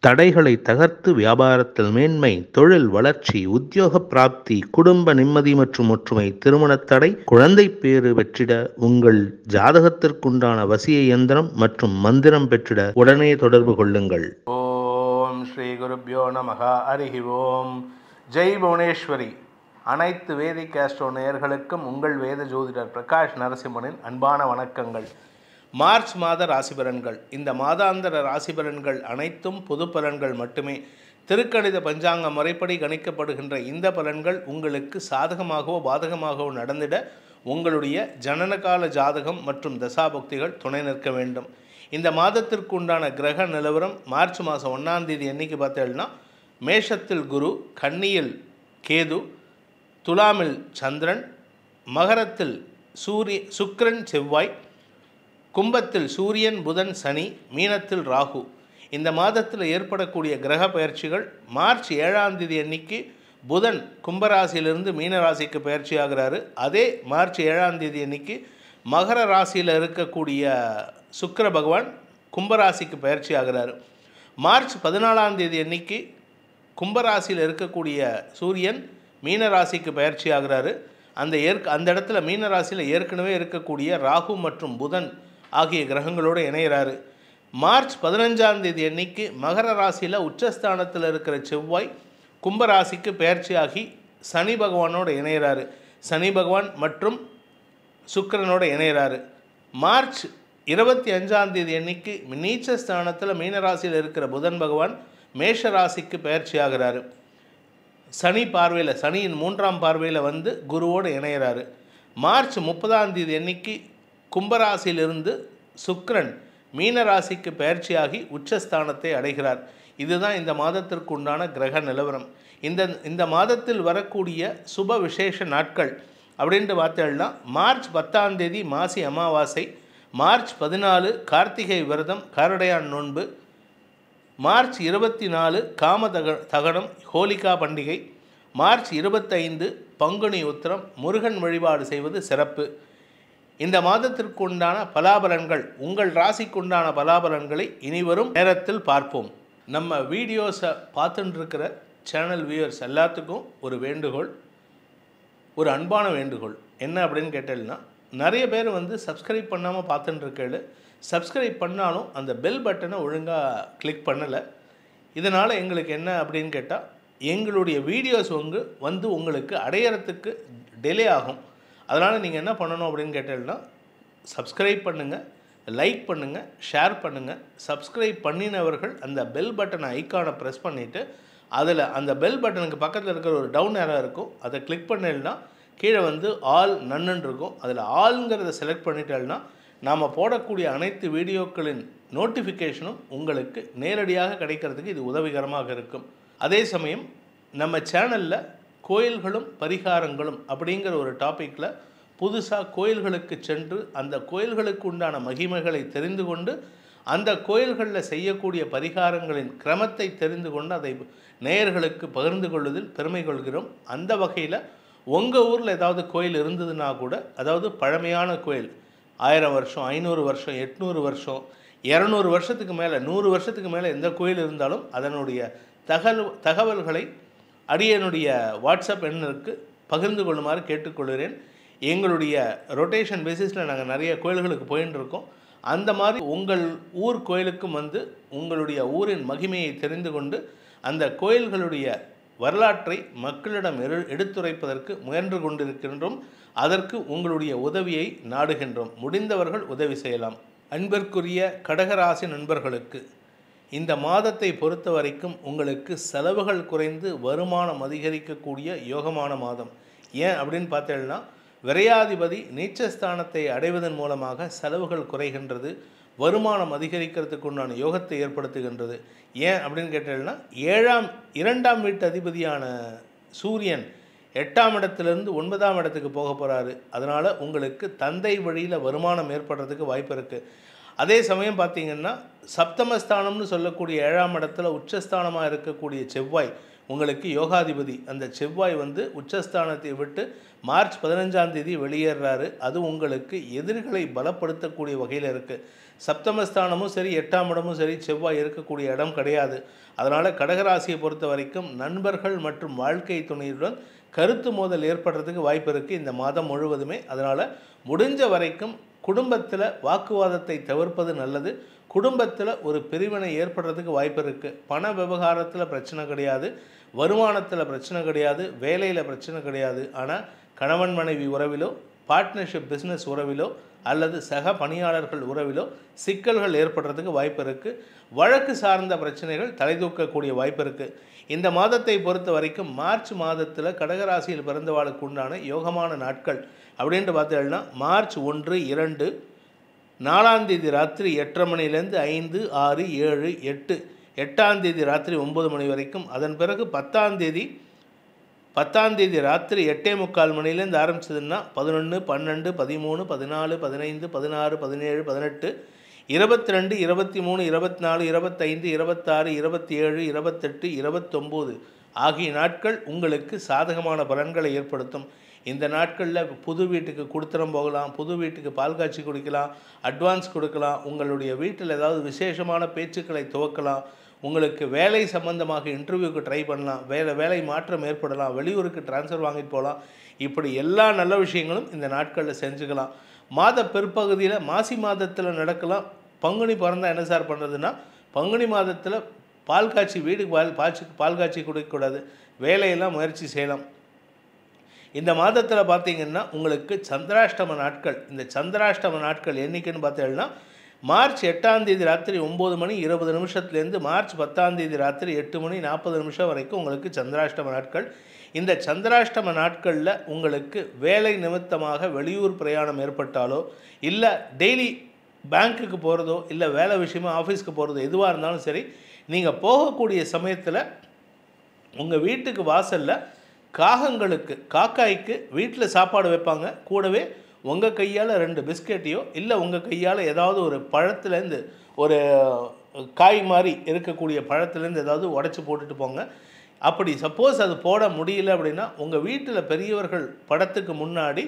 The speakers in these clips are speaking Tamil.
தடைகளை தகர்த்து வியாபாரத்தில் மேன்மை தொழில் வளர்ச்சி உத்தியோக பிராப்தி குடும்ப நிம்மதி மற்றும் ஒற்றுமை திருமணத் தடை குழந்தை பேறு பெற்றிட உங்கள் ஜாதகத்திற்குண்டான வசிய இயந்திரம் மற்றும் மந்திரம் பெற்றிட உடனே தொடர்பு கொள்ளுங்கள். ஓம் ஸ்ரீ குருபியோ நமக. ஹரிஹி ஓம். ஜெய் புவனேஸ்வரி. அனைத்து வேதிக் கேஸ்ட்ரோ நேயர்களுக்கும் உங்கள் வேத ஜோதிடர் பிரகாஷ் நரசிம்மனின் அன்பான வணக்கங்கள். மார்ச் மாத ராசிபலன்கள். இந்த மாதாந்திர ராசிபலன்கள் அனைத்தும் பொது பலன்கள் மட்டுமே. திருக்கணித பஞ்சாங்க முறைப்படி கணிக்கப்படுகின்ற இந்த பலன்கள் உங்களுக்கு சாதகமாகவோ பாதகமாகவோ நடந்திட உங்களுடைய ஜனனகால ஜாதகம் மற்றும் தசாபக்திகள் துணை நிற்க வேண்டும். இந்த மாதத்திற்கு உண்டான கிரக நிலவரம் மார்ச் மாதம் ஒன்றாம் தேதி என்னைக்கு பார்த்தேன்னா மேஷத்தில் குரு கன்னியில் கேது துலாமில் சந்திரன் மகரத்தில் சூரிய சுக்கிரன் செவ்வாய் கும்பத்தில் சூரியன் புதன் சனி மீனத்தில் ராகு. இந்த மாதத்தில் ஏற்படக்கூடிய கிரக பயிற்சிகள் மார்ச் ஏழாம் தேதி அன்னைக்கு புதன் கும்பராசியிலிருந்து மீனராசிக்கு பயிற்சி ஆகிறாரு. அதே மார்ச் ஏழாம் தேதி அன்னைக்கு மகர ராசியில் இருக்கக்கூடிய சுக்கர பகவான் கும்பராசிக்கு பயிற்சி ஆகிறாரு. மார்ச் பதினாலாம் தேதி அன்னைக்கு கும்பராசியில் இருக்கக்கூடிய சூரியன் மீன ராசிக்கு பயிற்சி ஆகிறாரு. அந்த ஏற்க அந்த இடத்துல மீன ராசியில் ஏற்கனவே இருக்கக்கூடிய ராகு மற்றும் புதன் ஆகிய கிரகங்களோடு இணையிறாரு. மார்ச் பதினஞ்சாம் தேதி அன்னைக்கு மகர ராசியில் உச்சஸ்தானத்தில் இருக்கிற செவ்வாய் கும்பராசிக்கு பயிற்சியாகி சனி பகவானோடு இணையிறாரு. சனி பகவான் மற்றும் சுக்கரனோடு இணையிறாரு. மார்ச் இருபத்தி அஞ்சாம் தேதி அன்னைக்கு நீச்ச ஸ்தானத்தில் மீனராசியில் இருக்கிற புதன் பகவான் மேஷ ராசிக்கு பயிற்சி ஆகிறாரு சனி பார்வையில் சனியின் மூன்றாம் பார்வையில் வந்து குருவோடு இணையிறாரு. மார்ச் முப்பதாம் தேதி அன்னைக்கு கும்பராசியிலிருந்து சுக்ரன் மீன ராசிக்கு பயிற்சியாகி உச்சஸ்தானத்தை அடைகிறார். இதுதான் இந்த மாதத்திற்கு உண்டான கிரக நிலவரம். இந்த இந்த மாதத்தில் வரக்கூடிய சுப விசேஷ நாட்கள் அப்படின்ட்டு பார்த்தேன்னா மார்ச் பத்தாம் தேதி மாசி அமாவாசை மார்ச் பதினாலு கார்த்திகை விரதம் காரடையான் நோன்பு மார்ச் இருபத்தி நாலு காம தக தகனம் ஹோலிகா பண்டிகை. மார்ச் இருபத்தைந்து பங்குனி உத்திரம் முருகன் வழிபாடு செய்வது சிறப்பு. இந்த மாதத்திற்குண்டான பலாபலன்கள் உங்கள் ராசிக்குண்டான பலாபலன்களை இனிவரும் நேரத்தில் பார்ப்போம். நம்ம வீடியோஸை பார்த்துட்டு இருக்கிற சேனல் வியூவர்ஸ் எல்லாத்துக்கும் ஒரு வேண்டுகோள் ஒரு அன்பான வேண்டுகோள். என்ன அப்படின்னு கேட்டேன்னா நிறைய பேர் வந்து சப்ஸ்கிரைப் பண்ணாமல் பார்த்துட்டு இருக்கேள் சப்ஸ்கிரைப் பண்ணாலும் அந்த பெல் பட்டனை ஒழுங்காக கிளிக் பண்ணலை. இதனால் எங்களுக்கு என்ன அப்படின்னு கேட்டால் எங்களுடைய வீடியோஸ் வந்து வந்து உங்களுக்கு அடையிறதுக்கு டிலே ஆகும். அதனால் நீங்கள் என்ன பண்ணணும் அப்படின்னு கேட்டீங்கன்னா சப்ஸ்கிரைப் பண்ணுங்கள் லைக் பண்ணுங்கள் ஷேர் பண்ணுங்கள் சப்ஸ்கிரைப் பண்ணினவர்கள் அந்த பெல் பட்டன் ஐக்கானை ப்ரெஸ் பண்ணிவிட்டு அதில் அந்த பெல் பட்டனுக்கு பக்கத்தில் இருக்கிற ஒரு டவுன் நேரம் இருக்கும். அதை கிளிக் பண்ணலைன்னா கீழே வந்து ஆல் நன்னுன்னு இருக்கும். அதில் ஆளுங்கிறத செலக்ட் பண்ணிட்டேன்னா நாம் போடக்கூடிய அனைத்து வீடியோக்களின் நோட்டிஃபிகேஷனும் உங்களுக்கு நேரடியாக கிடைக்கிறதுக்கு இது உதவிகரமாக இருக்கும். அதே சமயம் நம்ம சேனலில் கோயில்களும் பரிகாரங்களும் அப்படிங்கிற ஒரு டாப்பிக்கில் புதுசாக கோயில்களுக்கு சென்று அந்த கோயில்களுக்கு உண்டான மகிமைகளை தெரிந்து கொண்டு அந்த கோயில்களில் செய்யக்கூடிய பரிகாரங்களின் கிரமத்தை தெரிந்து கொண்டு அதை நேயர்களுக்கு பகிர்ந்து கொள்வதில் பெருமை கொள்கிறோம். அந்த வகையில் உங்கள் ஊரில் ஏதாவது கோயில் இருந்ததுன்னா கூட அதாவது பழமையான கோயில் ஆயிரம் வருஷம் ஐநூறு வருஷம் எட்நூறு வருஷம் இரநூறு வருஷத்துக்கு மேலே நூறு வருஷத்துக்கு மேலே எந்த கோயில் இருந்தாலும் அதனுடைய தகவல் தகவல்களை அடியனுடைய வாட்ஸ்அப் எண்ணிற்கு பகிர்ந்து கொள்ளுமாறு கேட்டுக்கொள்கிறேன். எங்களுடைய ரொட்டேஷன் பேசிஸில் நாங்கள் நிறைய கோயில்களுக்கு போயின்னு இருக்கோம் அந்த மாதிரி உங்கள் ஊர் கோயிலுக்கும் வந்து உங்களுடைய ஊரின் மகிமையை தெரிந்து கொண்டு அந்த கோயில்களுடைய வரலாற்றை மக்களிடம் எடுத்துரைப்பதற்கு முயன்று கொண்டிருக்கின்றோம். அதற்கு உங்களுடைய உதவியை நாடுகின்றோம். முடிந்தவர்கள் உதவி செய்யலாம். அன்பிற்குரிய கடகராசி நண்பர்களுக்கு இந்த மாதத்தை பொறுத்த வரைக்கும் உங்களுக்கு செலவுகள் குறைந்து வருமானம் அதிகரிக்கக்கூடிய யோகமான மாதம். ஏன் அப்படின்னு பார்த்தேன்னா விரையாதிபதி நீச்சஸ்தானத்தை அடைவதன் மூலமாக செலவுகள் குறைகின்றது. வருமானம் அதிகரிக்கிறதுக்கு உண்டான யோகத்தை ஏற்படுத்துகின்றது. ஏன் அப்படின்னு கேட்டீங்கன்னா ஏழாம் இரண்டாம் வீட்டு அதிபதியான சூரியன் எட்டாம் இடத்துலேருந்து ஒன்பதாம் இடத்துக்கு போக போகிறாரு அதனால் உங்களுக்கு தந்தை வழியில் வருமானம் ஏற்படுறதுக்கு வாய்ப்பு இருக்குது அதே சமயம் பார்த்தீங்கன்னா சப்தமஸ்தானம்னு சொல்லக்கூடிய ஏழாம் இடத்துல உச்சஸ்தானமாக இருக்கக்கூடிய செவ்வாய் உங்களுக்கு யோகாதிபதி அந்த செவ்வாய் வந்து உச்சஸ்தானத்தை விட்டு மார்ச் பதினஞ்சாம் தேதி வெளியேறாரு. அது உங்களுக்கு எதிரிகளை பலப்படுத்தக்கூடிய வகையில் இருக்குது சப்தமஸ்தானமும் சரி எட்டாம் இடமும் சரி செவ்வாய் இருக்கக்கூடிய இடம் கிடையாது. அதனால் கடகராசியை பொறுத்த வரைக்கும் நண்பர்கள் மற்றும் வாழ்க்கை துணையுடன் கருத்து மோதல் ஏற்படுறதுக்கு வாய்ப்பு இருக்குது இந்த மாதம் முழுவதுமே. அதனால் முடிஞ்ச வரைக்கும் குடும்பத்தில் வாக்குவாதத்தை தவிர்ப்பது நல்லது. குடும்பத்தில் ஒரு பிரிவினை ஏற்படுறதுக்கு வாய்ப்பு இருக்குது பண விவகாரத்தில் பிரச்சனை கிடையாது. வருமானத்தில் பிரச்சனை கிடையாது. வேலையில் பிரச்சனை கிடையாது. ஆனால் கணவன் மனைவி உறவிலோ பார்ட்னர்ஷிப் பிஸ்னஸ் உறவிலோ அல்லது சக பணியாளர்கள் உறவிலோ சிக்கல்கள் ஏற்படுறதுக்கு வாய்ப்பு இருக்குது வழக்கு சார்ந்த பிரச்சனைகள் தலைதூக்கக்கூடிய வாய்ப்பு இருக்குது இந்த மாதத்தை பொறுத்த வரைக்கும் மார்ச் மாதத்தில் கடகராசியில் பிறந்தவாளுக்கு உண்டான யோகமான நாட்கள் அப்படின்ட்டு பார்த்தீங்கன்னா மார்ச் ஒன்று இரண்டு நாலாந்தேதி ராத்திரி எட்டரை மணிலேருந்து ஐந்து ஆறு ஏழு எட்டு எட்டாந்தேதி ராத்திரி ஒம்பது மணி வரைக்கும். அதன் பிறகு பத்தாந்தேதி பத்தாந்தேதி ராத்திரி எட்டே முக்கால் மணிலேருந்து ஆரம்பிச்சதுன்னா பதினொன்று பன்னெண்டு பதிமூணு பதினாலு பதினைந்து பதினாறு பதினேழு பதினெட்டு இருபத்தி ரெண்டு இருபத்தி மூணு இருபத்தி நாலு இருபத்தைந்து இருபத்தாறு இருபத்தி ஏழு இருபத்தெட்டு இருபத்தொம்போது ஆகிய நாட்கள் உங்களுக்கு சாதகமான பலன்களை ஏற்படுத்தும். இந்த நாட்களில் புது வீட்டுக்கு கொடுத்துறம் போகலாம் புது வீட்டுக்கு பால் காய்ச்சி குடிக்கலாம் அட்வான்ஸ் கொடுக்கலாம் உங்களுடைய வீட்டில் ஏதாவது விசேஷமான பேச்சுக்களை துவக்கலாம் உங்களுக்கு வேலை சம்பந்தமாக இன்டர்வியூக்கு ட்ரை பண்ணலாம் வேலை வேலை மாற்றம் ஏற்படலாம் வெளியூருக்கு ட்ரான்ஸ்ஃபர் வாங்கிட்டு போகலாம் இப்படி எல்லா நல்ல விஷயங்களும் இந்த நாட்களில் செஞ்சுக்கலாம். மாத பிற்பகுதியில் மாசி மாதத்தில் நடக்கலாம். பங்குனி பிறந்தால் என்ன சார் பண்ணுறதுன்னா பங்குனி மாதத்தில் பால் காய்ச்சி வீடு பால் பாய்ச்சி பால் காய்ச்சி கொடுக்கக்கூடாது. வேலையெல்லாம் முயற்சி செய்யலாம். இந்த மாதத்தில் பார்த்தீங்கன்னா உங்களுக்கு சந்திராஷ்டம நாட்கள் இந்த சந்திராஷ்டம நாட்கள் என்றைக்குன்னு பார்த்தீங்கன்னா மார்ச் எட்டாம் தேதி ராத்திரி ஒம்பது மணி இருபது நிமிஷத்துலேருந்து மார்ச் பத்தாம் தேதி ராத்திரி எட்டு மணி நாற்பது நிமிஷம் வரைக்கும் உங்களுக்கு சந்திராஷ்டம நாட்கள். இந்த சந்திராஷ்டம நாட்களில் உங்களுக்கு வேலை நிமித்தமாக வெளியூர் பிரயாணம் ஏற்பட்டாலோ இல்லை டெய்லி பேங்க்குக்கு போகிறதோ இல்லை வேலை விஷயமா ஆஃபீஸ்க்கு போகிறதோ எதுவாக இருந்தாலும் சரி நீங்கள் போகக்கூடிய சமயத்தில் உங்கள் வீட்டுக்கு வாசலில் காகங்களுக்கு காக்காய்க்கு வீட்டில் சாப்பாடு வைப்பாங்க. கூடவே உங்கள் கையால் ரெண்டு பிஸ்கெட்டையோ இல்லை உங்கள் கையால் ஏதாவது ஒரு பழத்துலேருந்து ஒரு காய் மாதிரி இருக்கக்கூடிய பழத்துலேருந்து ஏதாவது உடச்சி போட்டுட்டு போங்க. அப்படி சப்போஸ் அது போட முடியல அப்படின்னா உங்கள் வீட்டில் பெரியவர்கள் படத்துக்கு முன்னாடி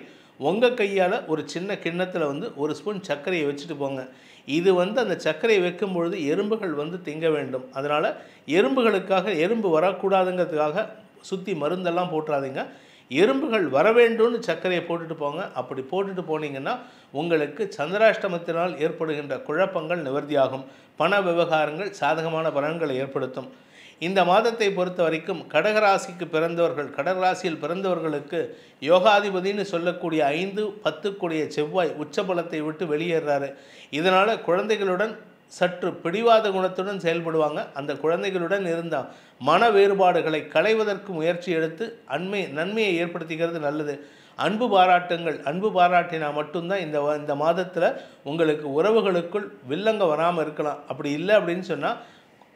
உங்கள் கையால் ஒரு சின்ன கிண்ணத்தில் வந்து ஒரு ஸ்பூன் சர்க்கரையை வச்சுட்டு போங்க. இது வந்து அந்த சர்க்கரையை வைக்கும் பொழுது எறும்புகள் வந்து திங்க வேண்டும். அதனால் எறும்புகளுக்காக எறும்பு வரக்கூடாதுங்கிறதுக்காக சுற்றி மருந்தெல்லாம் போட்டுறாதீங்க. எறும்புகள் வர வேண்டும்னு சர்க்கரையை போட்டுட்டு போங்க. அப்படி போட்டுட்டு போனீங்கன்னா உங்களுக்கு சந்திராஷ்டமத்தினால் ஏற்படுகின்ற குழப்பங்கள் நிவர்த்தியாகும். பண விவகாரங்கள் சாதகமான பலன்களை ஏற்படுத்தும். இந்த மாதத்தை பொறுத்த வரைக்கும் கடகராசிக்கு பிறந்தவர்கள் கடகராசியில் பிறந்தவர்களுக்கு யோகாதிபதினு சொல்லக்கூடிய ஐந்து பத்துக்குடைய செவ்வாய் உச்சபலத்தை விட்டு வெளியேறாரு. இதனால் குழந்தைகளுடன் சற்று பிடிவாத குணத்துடன் செயல்படுவாங்க. அந்த குழந்தைகளுடன் இருந்த மன வேறுபாடுகளை களைவதற்கு முயற்சி எடுத்து அண்மை நன்மையை ஏற்படுத்திக்கிறது நல்லது. அன்பு பாராட்டுங்கள். அன்பு பாராட்டினா மட்டும்தான் இந்த இந்த மாதத்தில் உங்களுக்கு உறவுகளுக்குள் வில்லங்க வராமல் இருக்கலாம். அப்படி இல்லை அப்படின்னு சொன்னால்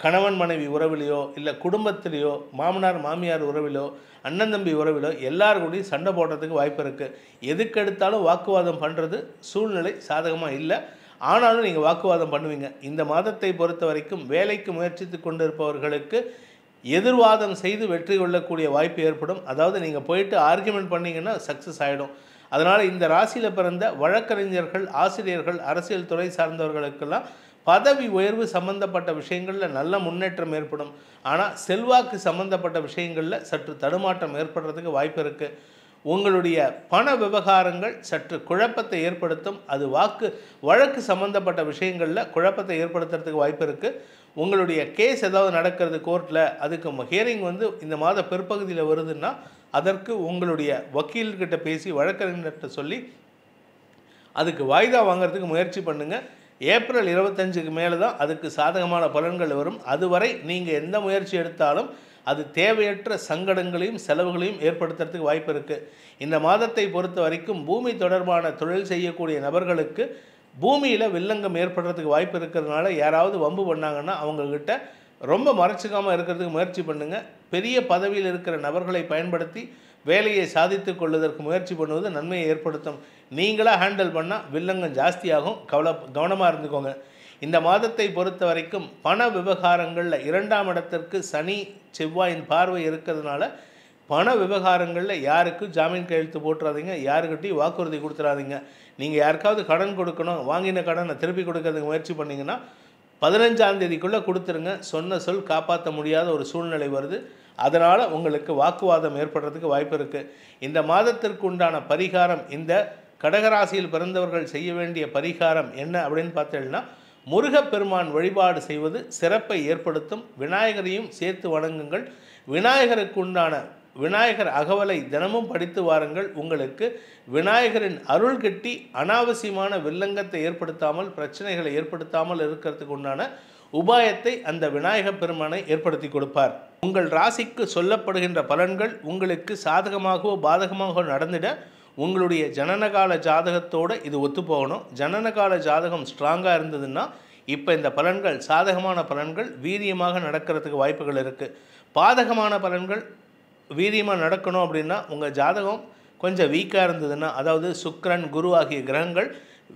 கணவன் மனைவி உறவிலையோ இல்லை குடும்பத்திலேயோ மாமனார் மாமியார் உறவிலோ அண்ணன் தம்பி உறவிலோ எல்லார் கூடயும் சண்டை போடுறதுக்கு வாய்ப்பு இருக்குது எதுக்கெடுத்தாலும் வாக்குவாதம் பண்ணுறது சூழ்நிலை சாதகமாக இல்லை. ஆனாலும் நீங்கள் வாக்குவாதம் பண்ணுவீங்க. இந்த மாதத்தை பொறுத்த வரைக்கும் வேலைக்கு முயற்சித்து கொண்டிருப்பவர்களுக்கு எதிர்வாதம் செய்து வெற்றி கொள்ளக்கூடிய வாய்ப்பு ஏற்படும். அதாவது நீங்கள் போயிட்டு ஆர்கியூமெண்ட் பண்ணீங்கன்னா சக்ஸஸ் ஆகிடும் அதனால் இந்த ராசியில் பிறந்த வழக்கறிஞர்கள் ஆசிரியர்கள் அரசியல் துறை சார்ந்தவர்களுக்கெல்லாம் பதவி உயர்வு சம்பந்தப்பட்ட விஷயங்களில் நல்ல முன்னேற்றம் ஏற்படும். ஆனால் செல்வாக்கு சம்பந்தப்பட்ட விஷயங்களில் சற்று தடுமாற்றம் ஏற்படுறதுக்கு வாய்ப்பு இருக்குது உங்களுடைய பண விவகாரங்கள் சற்று குழப்பத்தை ஏற்படுத்தும். அது வாக்கு வழக்கு சம்பந்தப்பட்ட விஷயங்களில் குழப்பத்தை ஏற்படுத்துறதுக்கு வாய்ப்பு இருக்குது உங்களுடைய கேஸ் ஏதாவது நடக்கிறது கோர்ட்டில் அதுக்கு ஹியரிங் வந்து இந்த மாத பிற்பகுதியில் வருதுன்னா அதற்கு உங்களுடைய வக்கீல்கிட்ட பேசி வழக்கறிஞர்கிட்ட சொல்லி அதுக்கு வாய்தா வாங்கிறதுக்கு முயற்சி பண்ணுங்கள் ஏப்ரல் இருபத்தஞ்சுக்கு மேலே தான் அதுக்கு சாதகமான பலன்கள் வரும். அதுவரை நீங்கள் எந்த முயற்சி எடுத்தாலும் அது தேவையற்ற சங்கடங்களையும் செலவுகளையும் ஏற்படுத்துறதுக்கு வாய்ப்பு இருக்குது இந்த மாதத்தை பொறுத்த வரைக்கும் பூமி தொடர்பான தொழில் செய்யக்கூடிய நபர்களுக்கு பூமியில் வில்லங்கம் ஏற்படுறதுக்கு வாய்ப்பு இருக்கிறதுனால யாராவது வம்பு பண்ணாங்கன்னா அவங்கக்கிட்ட ரொம்ப மறைச்சிக்காமல் இருக்கிறதுக்கு முயற்சி பண்ணுங்கள் பெரிய பதவியில் இருக்கிற நபர்களை பயன்படுத்தி வேலையை சாதித்து கொள்வதற்கு முயற்சி பண்ணுவது நன்மையை ஏற்படுத்தும். நீங்களாக ஹேண்டில் பண்ணால் வில்லங்கம் ஜாஸ்தியாகும். கவலை கவனமாக இருந்துக்கோங்க. இந்த மாதத்தை பொறுத்த வரைக்கும் பண விவகாரங்களில் இரண்டாம் இடத்திற்கு சனி செவ்வாயின் பார்வை இருக்கிறதுனால பண விவகாரங்களில் யாருக்கும் ஜாமீன் கையெழுத்து போட்டுறாதீங்க யாருக்கிட்டையும் வாக்குறுதி கொடுத்துறாதீங்க. நீங்கள் யாருக்காவது கடன் கொடுக்கணும் வாங்கின கடனை திருப்பி கொடுக்கறதுக்கு முயற்சி பண்ணிங்கன்னா பதினஞ்சாம் தேதிக்குள்ளே கொடுத்துருங்க. சொன்ன சொல் காப்பாற்ற முடியாத ஒரு சூழ்நிலை வருது. அதனால் உங்களுக்கு வாக்குவாதம் ஏற்படுறதுக்கு வாய்ப்பு இருக்குது இந்த மாதத்திற்கு உண்டான பரிகாரம் இந்த கடகராசியில் பிறந்தவர்கள் செய்ய வேண்டிய பரிகாரம் என்ன அப்படின்னு பார்த்தீங்கன்னா முருகப்பெருமான் வழிபாடு செய்வது சிறப்பை ஏற்படுத்தும். விநாயகரையும் சேர்த்து வணங்குங்கள். விநாயகருக்குண்டான விநாயகர் அகவலை தினமும் படித்து வாருங்கள். உங்களுக்கு விநாயகரின் அருள் கிட்டி அனாவசியமான வில்லங்கத்தை ஏற்படுத்தாமல் பிரச்சனைகளை ஏற்படுத்தாமல் இருக்கிறதுக்கு உண்டான உபாயத்தை அந்த விநாயகப் பெருமானை ஏற்படுத்தி கொடுப்பார். உங்கள் ராசிக்கு சொல்லப்படுகின்ற பலன்கள் உங்களுக்கு சாதகமாகவோ பாதகமாகவோ நடந்திட உங்களுடைய ஜனனகால ஜாதகத்தோடு இது ஒத்து போகணும் ஜனனகால ஜாதகம் ஸ்ட்ராங்காக இருந்ததுன்னா இப்போ இந்த பலன்கள் சாதகமான பலன்கள் வீரியமாக நடக்கிறதுக்கு வாய்ப்புகள் இருக்குது பாதகமான பலன்கள் வீரியமாக நடக்கணும் அப்படின்னா உங்கள் ஜாதகம் கொஞ்சம் வீக்காக இருந்ததுன்னா அதாவது சுக்ரன் குரு ஆகிய கிரகங்கள்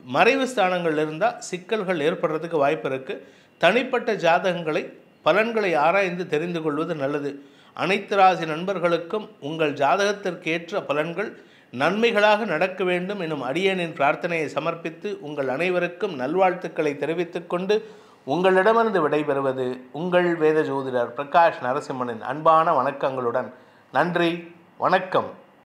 மறைவு ஸ்தானங்கள் இருந்தால் சிக்கல்கள் ஏற்படுறதுக்கு வாய்ப்பு இருக்குது தனிப்பட்ட ஜாதகங்களை பலன்களை ஆராய்ந்து தெரிந்து கொள்வது நல்லது. அனைத்து ராசி நண்பர்களுக்கும் உங்கள் ஜாதகத்திற்கேற்ற பலன்கள் நன்மைகளாக நடக்க வேண்டும் எனும் அடியனின் பிரார்த்தனையை சமர்ப்பித்து உங்கள் அனைவருக்கும் நல்வாழ்த்துக்களை தெரிவித்துக் கொண்டு உங்களிடமிருந்து விடைபெறுவது உங்கள் வேத ஜோதிடர் பிரகாஷ் நரசிம்மனின் அன்பான வணக்கங்களுடன். நன்றி வணக்கம்.